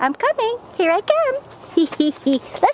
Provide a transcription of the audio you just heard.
I'm coming. Here I come.